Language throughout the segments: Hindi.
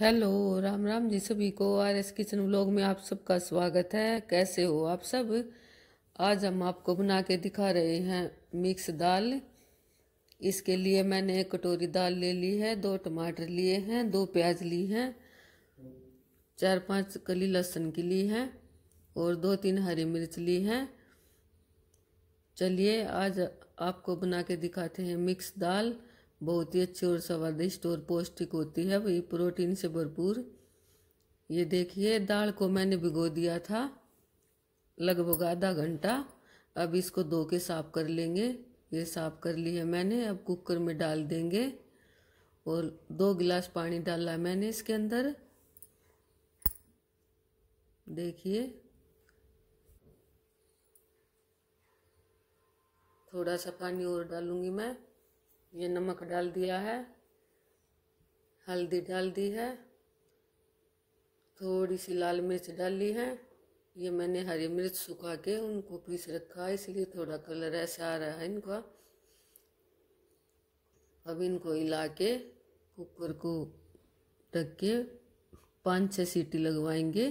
हेलो, राम राम जी सभी को। आर एस किचन व्लॉग में आप सबका स्वागत है। कैसे हो आप सब? आज हम आपको बना के दिखा रहे हैं मिक्स दाल। इसके लिए मैंने एक कटोरी दाल ले ली है, दो टमाटर लिए हैं, दो प्याज ली हैं, चार पाँच कली लहसुन की ली है और दो तीन हरी मिर्च ली हैं। चलिए आज आपको बना के दिखाते हैं मिक्स दाल। बहुत ही अच्छी और स्वादिष्ट और पौष्टिक होती है, वही प्रोटीन से भरपूर। ये देखिए, दाल को मैंने भिगो दिया था लगभग आधा घंटा। अब इसको धो के साफ़ कर लेंगे। ये साफ़ कर ली है मैंने, अब कुकर में डाल देंगे और दो गिलास पानी डाला मैंने इसके अंदर। देखिए, थोड़ा सा पानी और डालूँगी मैं। ये नमक डाल दिया है, हल्दी डाल दी है, थोड़ी सी लाल मिर्च डाल है। ये मैंने हरी मिर्च सुखा के उनको पीस रखा है, इसलिए थोड़ा कलर ऐसा आ रहा है इनका। अब इनको हिला के कुकर को ढक के पाँच छः सीटी लगवाएँगे।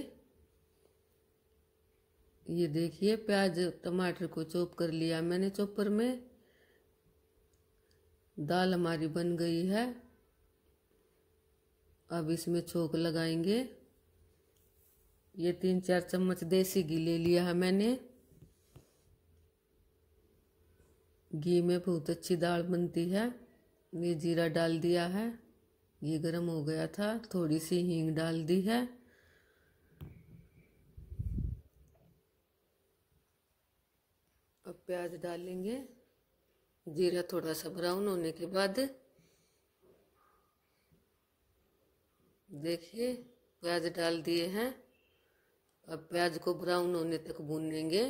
ये देखिए, प्याज टमाटर को चॉप कर लिया मैंने चॉपर में। दाल हमारी बन गई है। अब इसमें छोक लगाएँगे। ये तीन चार चम्मच देसी घी ले लिया है मैंने। घी में बहुत अच्छी दाल बनती है। ये जीरा डाल दिया है। ये गरम हो गया था। थोड़ी सी हींग डाल दी है। अब प्याज डालेंगे। जीरा थोड़ा सा ब्राउन होने के बाद देखिए, प्याज डाल दिए हैं। अब प्याज को ब्राउन होने तक भूनेंगे।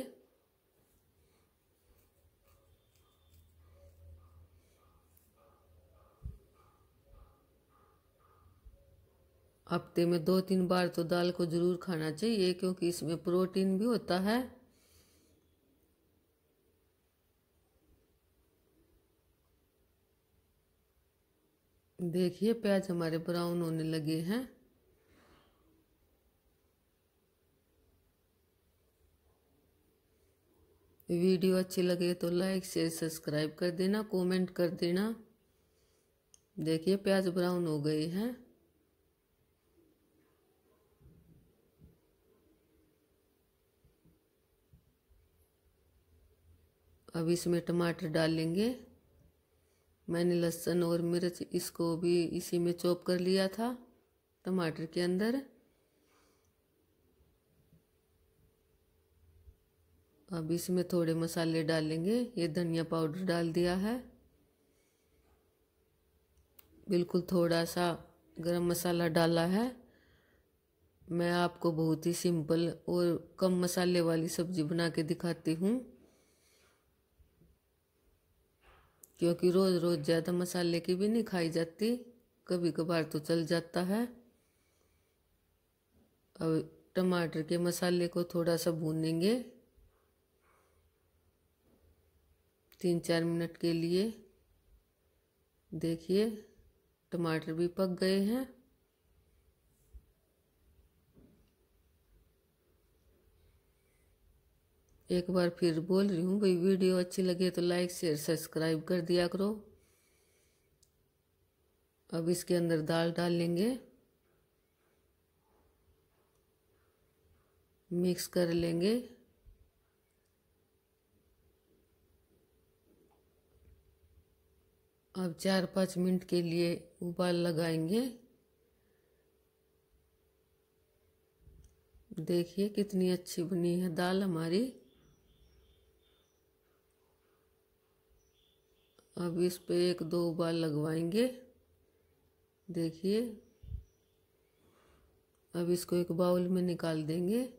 हफ़्ते में दो तीन बार तो दाल को ज़रूर खाना चाहिए, क्योंकि इसमें प्रोटीन भी होता है। देखिए, प्याज हमारे ब्राउन होने लगे हैं। वीडियो अच्छी लगे तो लाइक, शेयर, सब्सक्राइब कर देना, कमेंट कर देना। देखिए, प्याज ब्राउन हो गए हैं। अब इसमें टमाटर डालेंगे। मैंने लहसुन और मिर्च इसको भी इसी में चॉप कर लिया था, टमाटर के अंदर। अब इसमें थोड़े मसाले डालेंगे। ये धनिया पाउडर डाल दिया है। बिल्कुल थोड़ा सा गरम मसाला डाला है। मैं आपको बहुत ही सिंपल और कम मसाले वाली सब्ज़ी बना के दिखाती हूँ। क्योंकि रोज़ रोज़ ज़्यादा मसाले की भी नहीं खाई जाती, कभी कभार तो चल जाता है। अब टमाटर के मसाले को थोड़ा सा भूनेंगे। तीन चार मिनट के लिए देखिए, टमाटर भी पक गए हैं। एक बार फिर बोल रही हूँ, भाई वीडियो अच्छी लगे तो लाइक शेयर सब्सक्राइब कर दिया करो। अब इसके अंदर दाल डाल लेंगे। मिक्स कर लेंगे। अब चार पाँच मिनट के लिए उबाल लगाएँगे। देखिए कितनी अच्छी बनी है दाल हमारी। अब इस पे एक दो बाल लगवाएँगे। देखिए। अब इसको एक बाउल में निकाल देंगे।